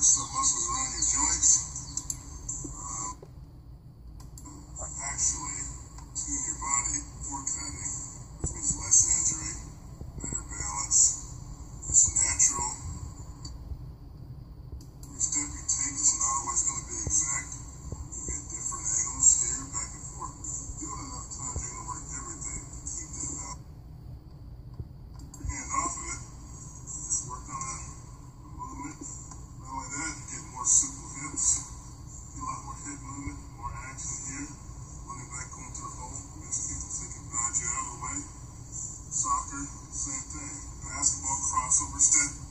works the muscles around your joints. Um, actually, tune your body, work basketball crossover step.